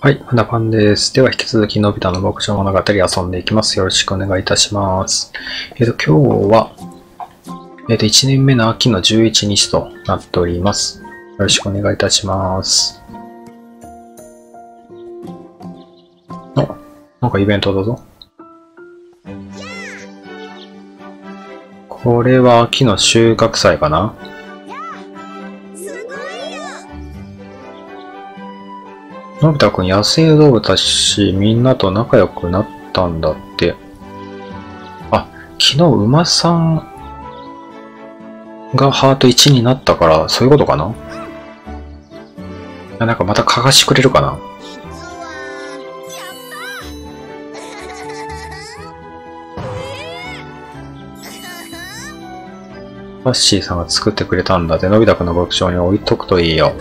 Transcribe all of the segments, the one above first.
はい、花パンです。では引き続きのび太の牧場物語遊んでいきます。よろしくお願いいたします。えっ、と、今日は、えっ、と、1年目の秋の11日となっております。よろしくお願いいたします。あ、なんかイベントだぞ。これは秋の収穫祭かな？のび太くん野生動物だし、みんなと仲良くなったんだって。あ、昨日馬さんがハート1になったから、そういうことかな？あなんかまた嗅がしてくれるかな？バッシーさんが作ってくれたんだって、のび太くんの牧場に置いとくといいよ。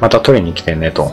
また取りに来てねと。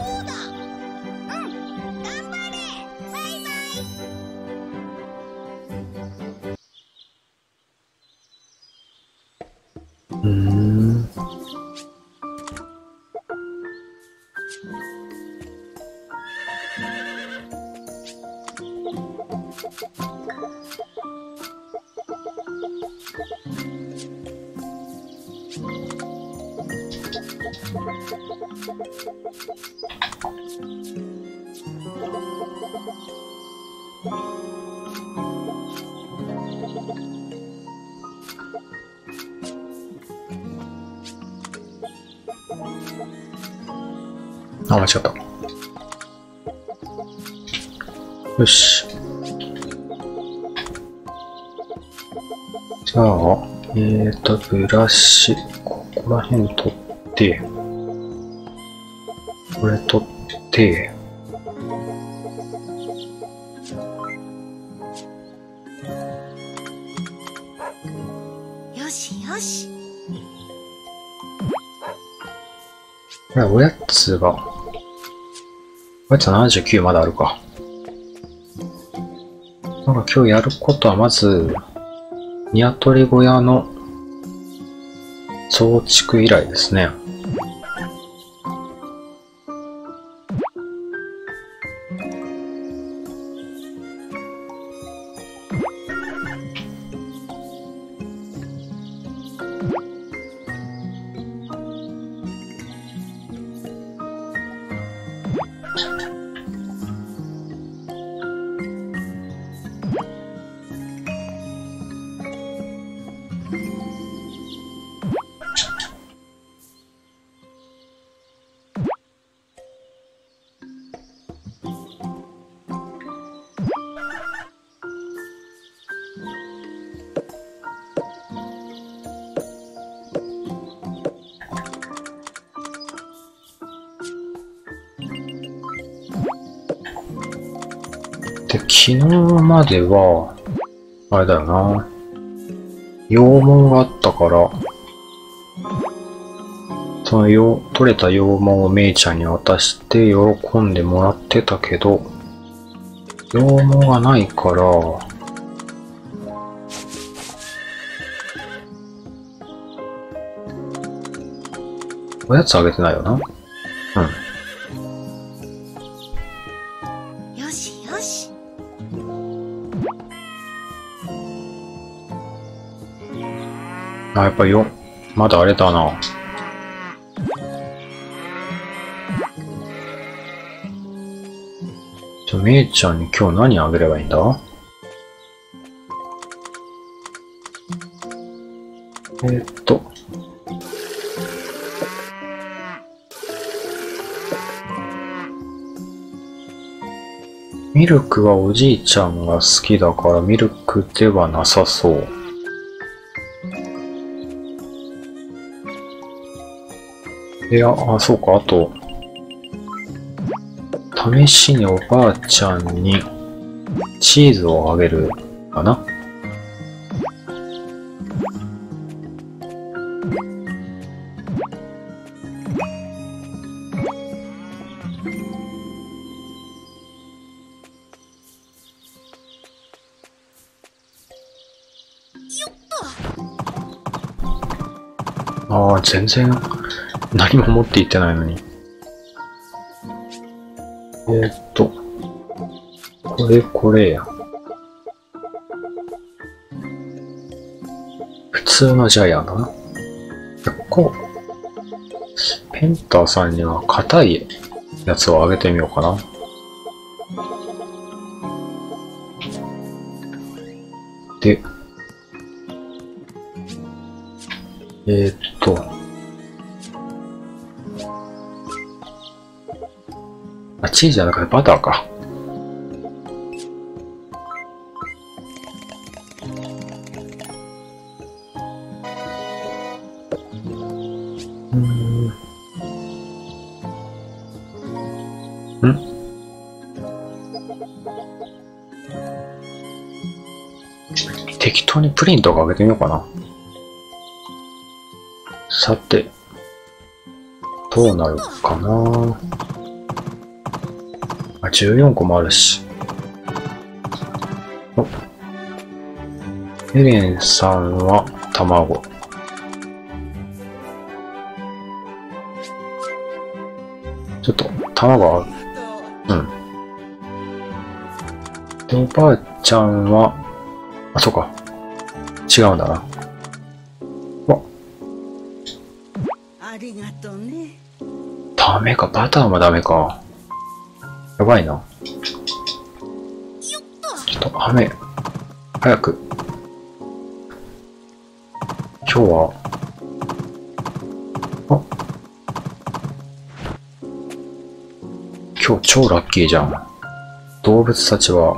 ブラシ、ここら辺取って、これ取って、よしよしこれおやつが、おやつ79まだあるか。なんか今日やることはまず、鶏小屋の増築以来ですね。昨日までは、あれだよな。羊毛があったから、そのよ取れた羊毛をめいちゃんに渡して喜んでもらってたけど、羊毛がないから、おやつあげてないよな。あ、やっぱよ、まだあれだな。じゃ、めいちゃんに今日何あげればいいんだ？えーっと。ミルクはおじいちゃんが好きだからミルクではなさそう。いや、あ、そうか、あと、試しにおばあちゃんにチーズをあげるかな？ああ、全然。何も持っていってないのに。えー、っと、これこれや。普通のジャイアンだな。ここ、ペンターさんには硬いやつをあげてみようかな。で、えー、っチーズじゃなくてバターか。うん。ん適当にプリンとかあげてみようかな。さて、どうなるかなあ、14個もあるし。おエレンさんは卵。ちょっと、卵ある。うん。で、おばあちゃんは、あ、そうか。違うんだな。ありがとうね。ダメか、バターもダメか。やばいな。ちょっと雨、早く。今日は、あ今日超ラッキーじゃん。動物たちは、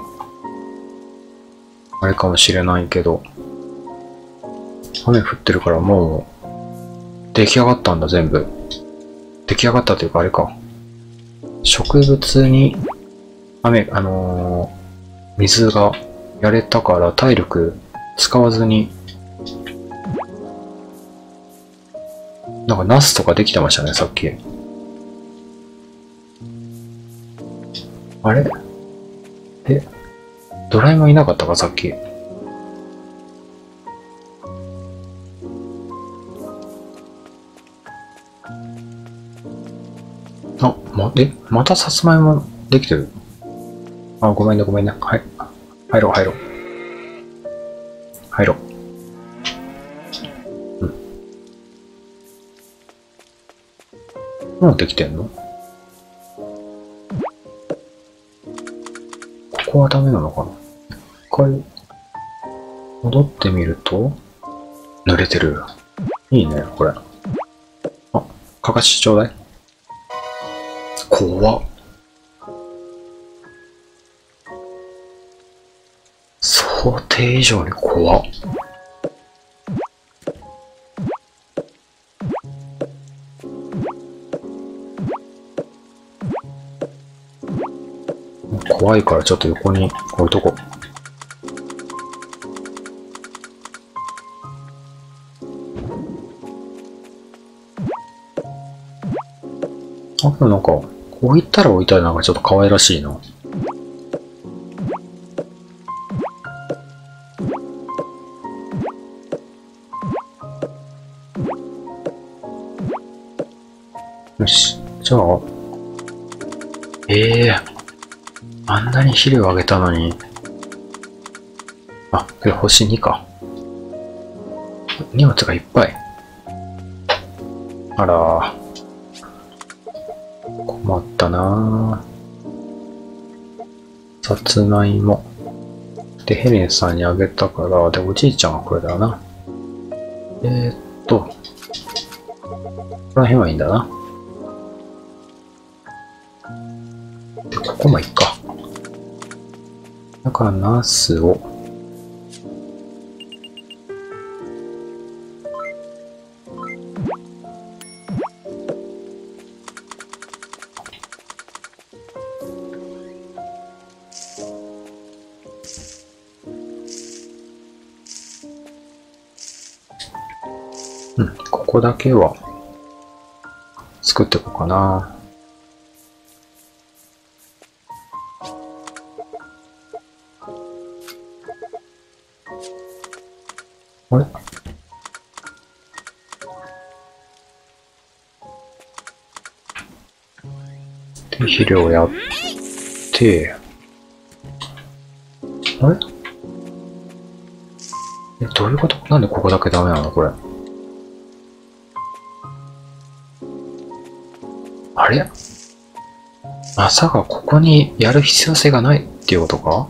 あれかもしれないけど、雨降ってるからもう、出来上がったんだ、全部。出来上がったというか、あれか。植物に、雨、あのー水がやれたから体力使わずに、なんかナスとかできてましたね、さっき。あれ？え？ドラえもんいなかったか、さっき。え、またさつまいもできてる？あ、ごめんね、ごめんね。はい。入ろう、入ろう。入ろう。うん。もうできてんの？ここはダメなのかな？一回、戻ってみると、濡れてる。いいね、これ。あ、かかしちょうだい。怖っ。想定以上に怖っ。怖いからちょっと横に置いとこう。あ、でもなんか、置いたら置いたらなんかちょっと可愛らしいな。よし。じゃあ、ええあんなに肥料あげたのに。あ、これ星2か。荷物がいっぱい。あら困ったな。さつまいも。で、ヘレンさんにあげたから、で、おじいちゃんはこれだな。えー、っと、この辺はいいんだな。で、ここもいいか。だから、ナスを、こだけは作っていこうかな。あれ？で、肥料やって、あれ？え、どういうこと？なんでここだけダメなの？これ。あれ？まさかここにやる必要性がないっていうことか？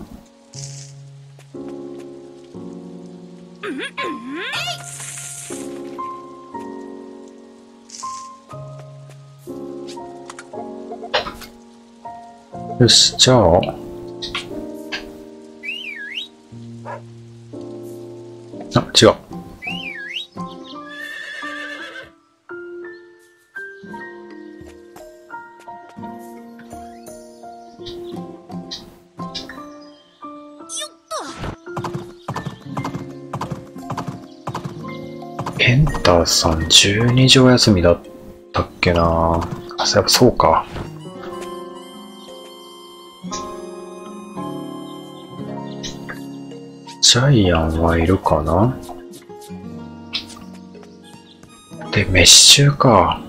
よし、じゃあ。あ、ペンターさん12時お休みだったっけなあ、やっぱそうか。ジャイアンはいるかな？で、メッシュか。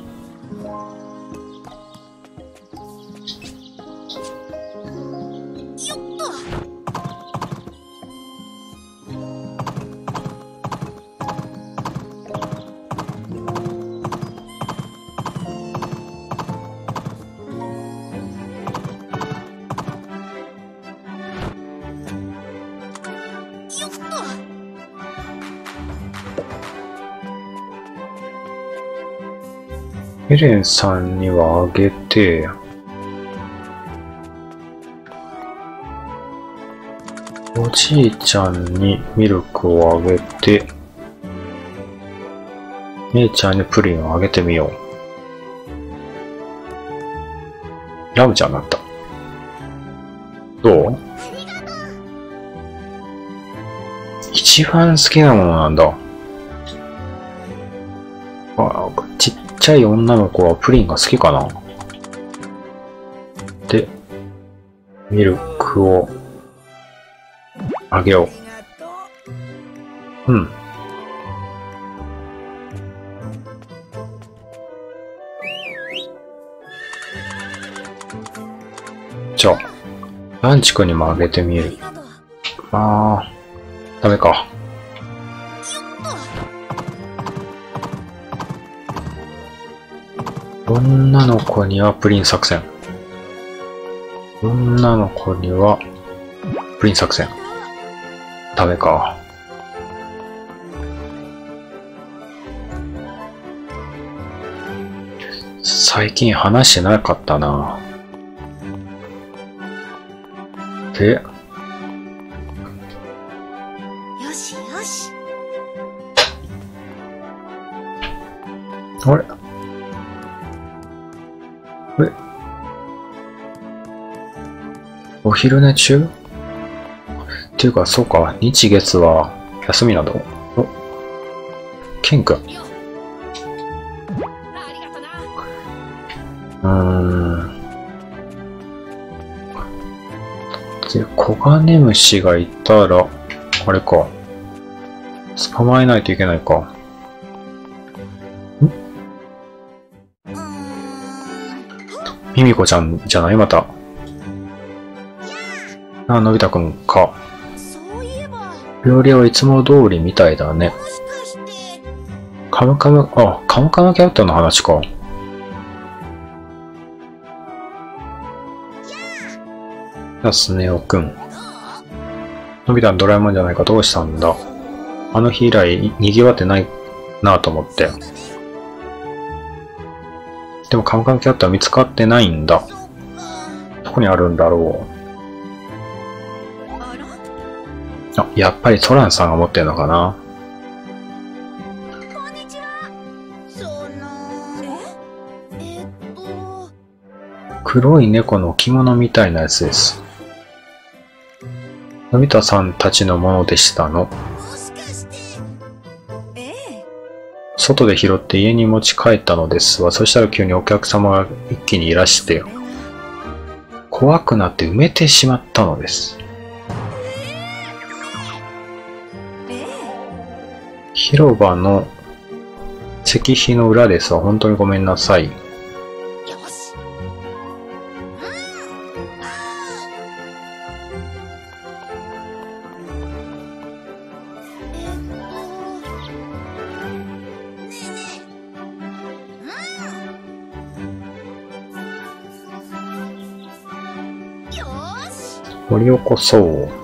レンさんにはあげて、おじいちゃんにミルクをあげて、姉ちゃんにプリンをあげてみよう。ラムちゃんだった。どう？一番好きなものなんだ。あ、ちっちゃい女の子はプリンが好きかなで、ミルクをあげようう。ん。じゃあ、ランチ君にもあげてみる。ああー、ダメか。女の子にはプリン作戦。女の子にはプリン作戦。ダメか。最近話してなかったな。で、よしよしあれ？昼寝中？っていうか、そうか、日月は休みなんだ。お、ケン君。うーん。で、コガネムシがいたら、あれか。捕まえないといけないか。ん？ミミコちゃんじゃない？また。あ、のび太くんか。料理はいつも通りみたいだね。カムカム、あ、カムカムキャットの話か。じゃあ、スネ夫くん。のび太のドラえもんじゃないかどうしたんだあの日以来、賑わってないなぁと思って。でもカムカムキャットは見つかってないんだ。どこにあるんだろあやっぱりトランさんが持ってるのかな？こんにちはそのええっと黒い猫の着物みたいなやつです。のび太さんたちのものでしたの。もしかしてええ外で拾って家に持ち帰ったのですわ。そしたら急にお客様が一気にいらして、怖くなって埋めてしまったのです。広場の石碑の裏ですわ。本当にごめんなさい。掘り起こそう。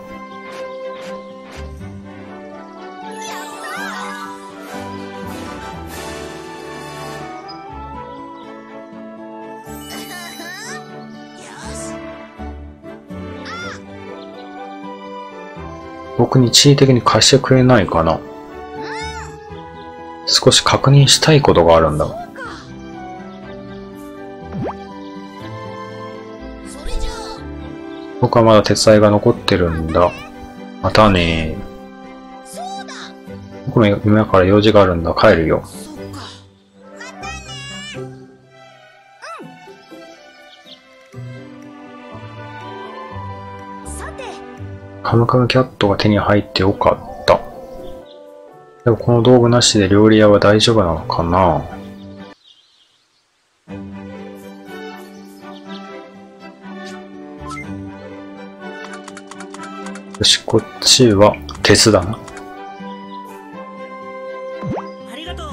に地位的に貸してくれないかな？少し確認したいことがあるんだ。僕はまだ手伝いが残ってるんだ。またねそうだ僕も今から用事があるんだ。帰るよ。カムカムキャットが手に入ってよかった。でもこの道具なしで料理屋は大丈夫なのかな？よし、こっちは鉄だな。ありがと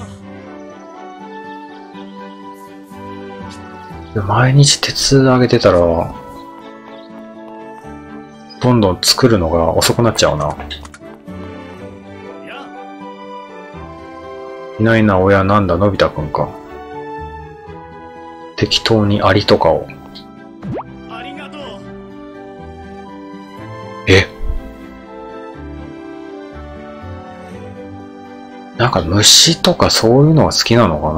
う毎日鉄あげてたら、どんどん作るのが遅くなっちゃうな。いないな、親なんだ、のび太くんか。適当にアリとかを。え？なんか虫とかそういうのが好きなのか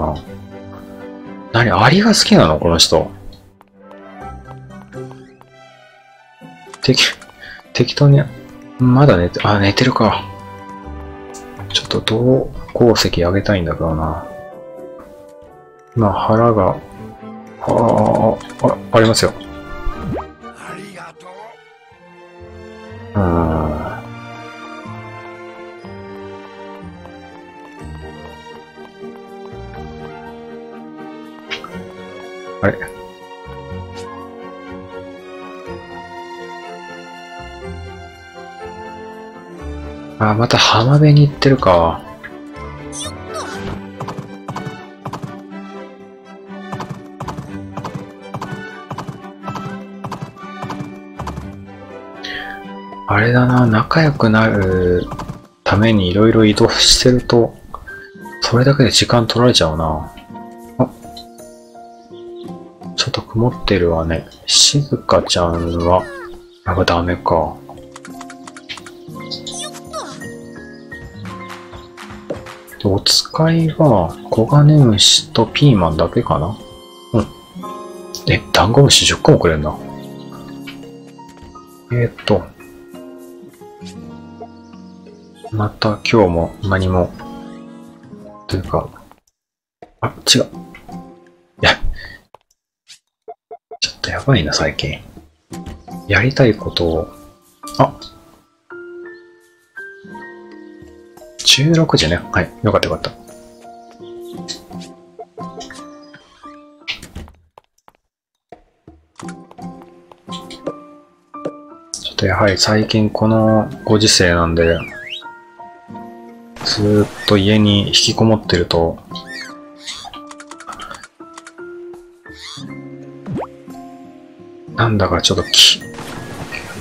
な？何アリが好きなのこの人。適、適当に、まだ寝て、あ、寝てるか。ちょっと銅鉱石あげたいんだけどな。今腹が、ああ、あ、ありますよ。また浜辺に行ってるか。あれだな、仲良くなるためにいろいろ移動してると、それだけで時間取られちゃうな。あ、ちょっと曇ってるわね。静香ちゃんは、やっぱダメか。でお使いは、黄金虫とピーマンだけかな？うん。え、ダンゴムシ10個もくれんな。えー、っと、また今日も何も、というか、あ、違う。いや、ちょっとやばいな、最近。やりたいことを、あ、16時ね？はい、よかったよかった。ちょっとやはり最近このご時世なんで、ずっと家に引きこもってると、なんだかちょっとき、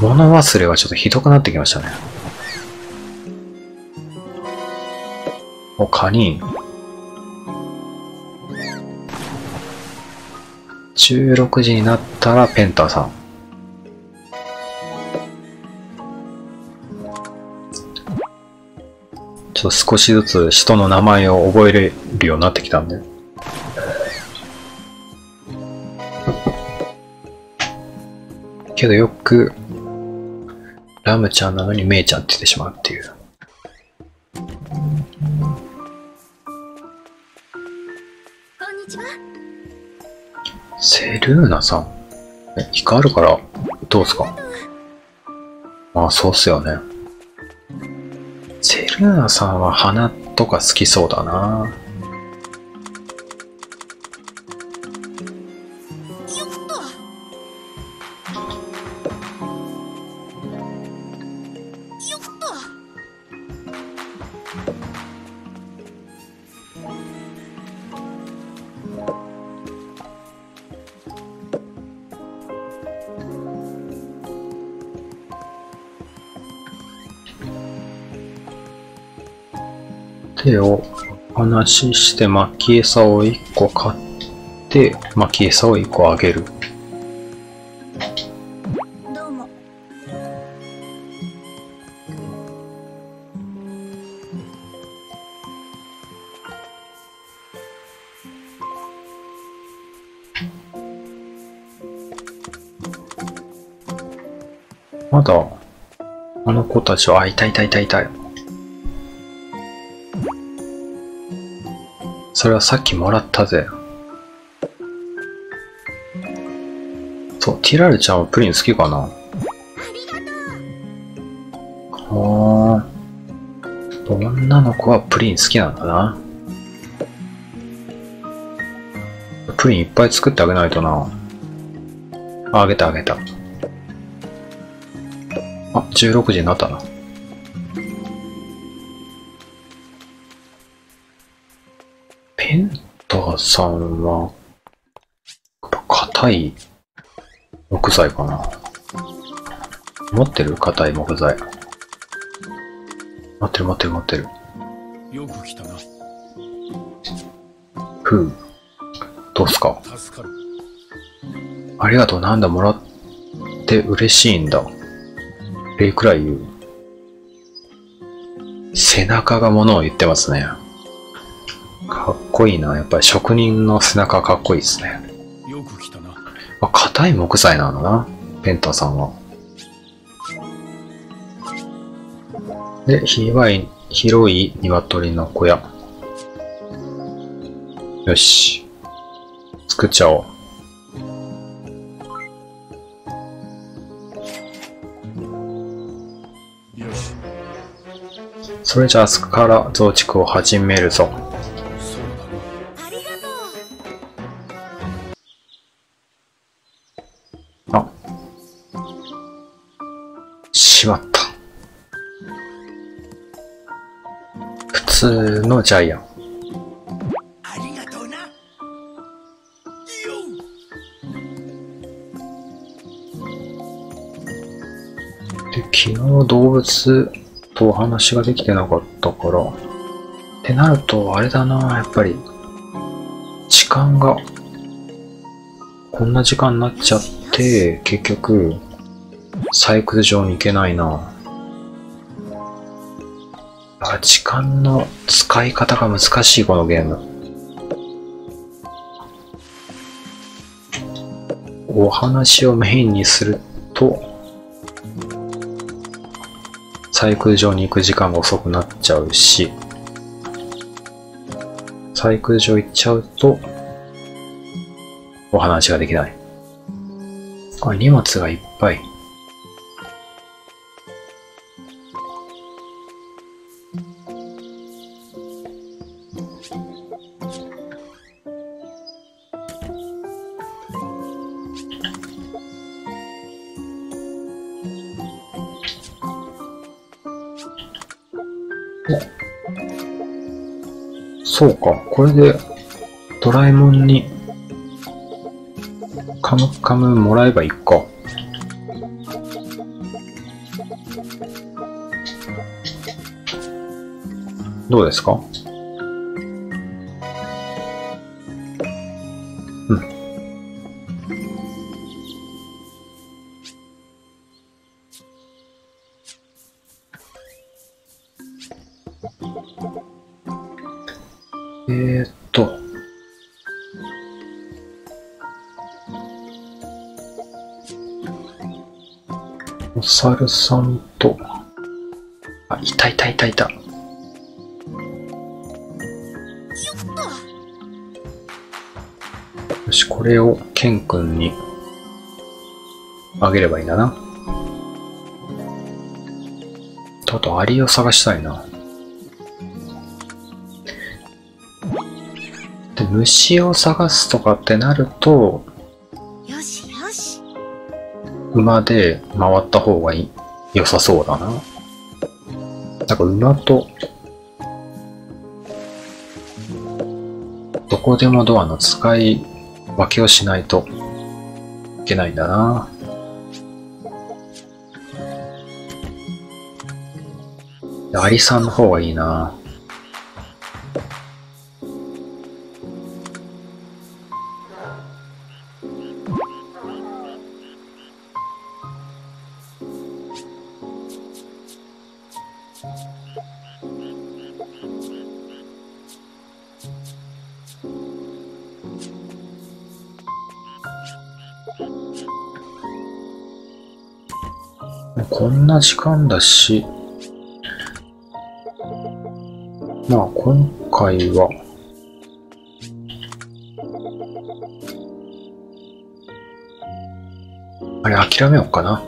物忘れがちょっとひどくなってきましたね。お、カニ。16時になったらペンターさん。ちょっと少しずつ人の名前を覚えれるようになってきたんで。けどよく、ラムちゃんなのにメイちゃんって言ってしまうっていう。セルーナさん？え、イカあるから、どうすか？まあ、そうっすよね。セルーナさんは花とか好きそうだな。話して巻き餌を1個買って巻き餌を1個あげる。どうもまだ、あの子たちは、あ、いたいたいたいた。それはさっきもらったぜ。そう、ティラルちゃんはプリン好きかな？はあ。女の子はプリン好きなんだな？プリンいっぱい作ってあげないとな。あ、あげたあげた。あ、16時になったな。さんは、硬い木材かな。持ってる？硬い木材。持ってる持ってる持ってる。よく来たなふう。どうすか？ありがとう、なんだ、もらって嬉しいんだ。えいくらい言う背中がものを言ってますね。こいいな。やっぱり職人の背中かっこいいですね。よく来たなあ、硬い木材なんだな？ペンタさんは。で、広い、広い鶏の小屋。よし。作っちゃおう。それじゃあ、明日から増築を始めるぞ。しまった。普通のジャイアン。ありがとうなよで、昨日動物とお話ができてなかったから。ってなると、あれだな、やっぱり。時間が、こんな時間になっちゃって、結局、サイクル上に行けないな。あ、時間の使い方が難しい、このゲーム。お話をメインにすると、サイクル上に行く時間が遅くなっちゃうし、サイクル上行っちゃうと、お話ができない。あ、荷物がいっぱい。そうか、これでドラえもんにカムカムもらえばいいか。どうですか？お猿さんと、あ、いたいたいたいた。よし、これをケン君にあげればいいんだな。とあと、アリを探したいな。で、虫を探すとかってなると、馬で回った方がいい？良さそうだな。なんか馬と、どこでもドアの使い分けをしないといけないんだな。アリさんの方がいいな。こんな時間だし、まあ今回は、あれ諦めようかな。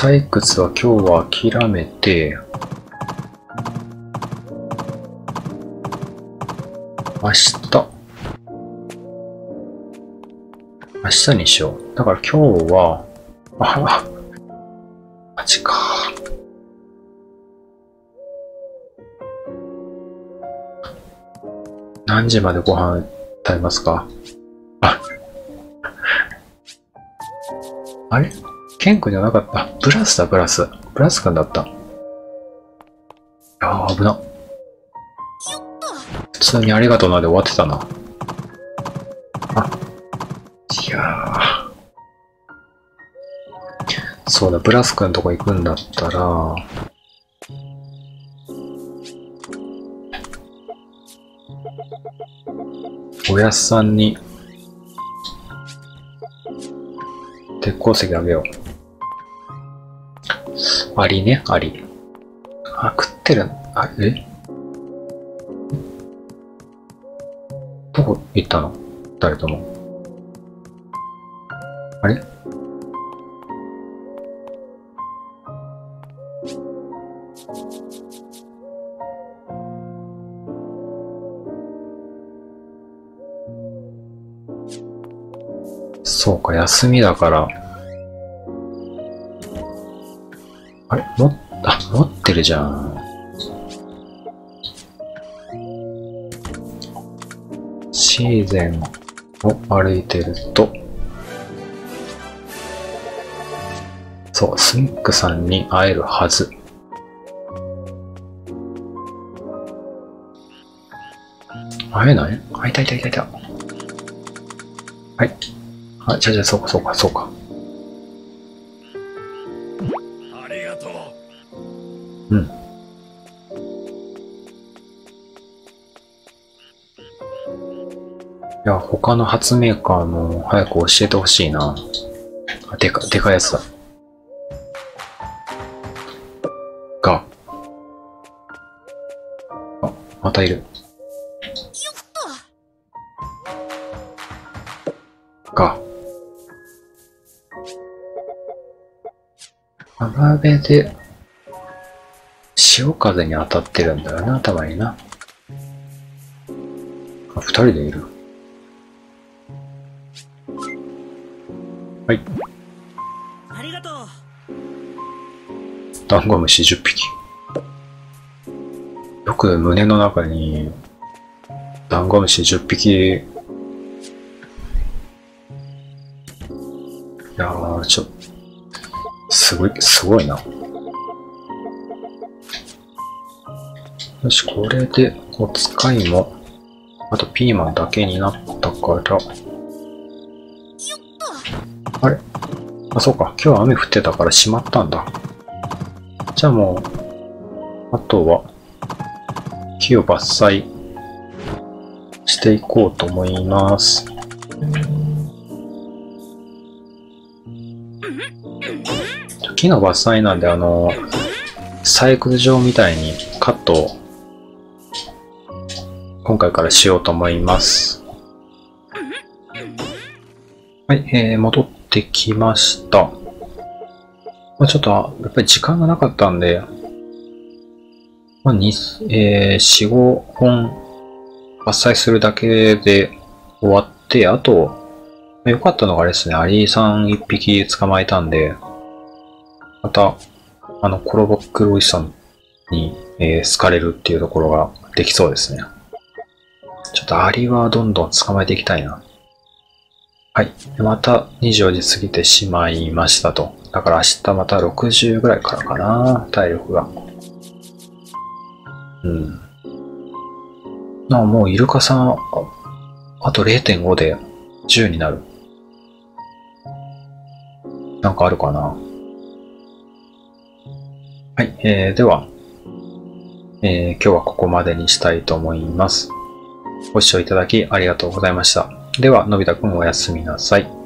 採掘は今日は諦めて、明日。明日にしよう。だから今日は、あ、マジか。何時までご飯食べますか？あ、あれ？ケン君じゃなかった。ブラスだ、ブラス。ブラス君だった。いやー、危な。普通にありがとうなで終わってたな。あ、いやー。そうだ、ブラス君とこ行くんだったら、おやっさんに、鉄鉱石あげよう。アリね、アリ。あ、食ってる。あ、え？どこ行ったの？誰とも。あれ？そうか、休みだから。も、あ、持ってるじゃん。シーゼンを歩いてると、そう、スミックさんに会えるはず。会えない？あ、いたいたいたいた。はい。あ、じゃあじゃあ、そうかそうかそうか。いや、他の発明家も早く教えてほしいな。あ、でか、でかいやつだ。が。あ、またいる。が。浜辺で、潮風に当たってるんだよな、たまにな。あ、二人でいる。ダンゴムシ10匹。よく胸の中に、ダンゴムシ10匹、いやー、ちょ、すごい、すごいな。よし、これで、お使いも、あとピーマンだけになったから、あれ？あ、そうか。今日は雨降ってたから閉まったんだ。じゃあもう、あとは、木を伐採していこうと思います。木の伐採なんで、あの、サイクル場みたいにカットを今回からしようと思います。はい、えー、戻ってきました。まあ、ちょっと、やっぱり時間がなかったんで、まあ、に、えー、4、5本伐採するだけで終わって、あと、ま良かったのがですね、アリーさん1匹捕まえたんで、また、あの、コロボックロイさんに、えー好かれるっていうところができそうですね。ちょっとアリはどんどん捕まえていきたいな。はい。また24時過ぎてしまいましたと。だから明日また60ぐらいからかな、体力が。うん。なあ、もうイルカさん、ああと0.5で10になる。なんかあるかなはい、えー、では、えー、今日はここまでにしたいと思います。ご視聴いただきありがとうございました。では、のび太くんおやすみなさい。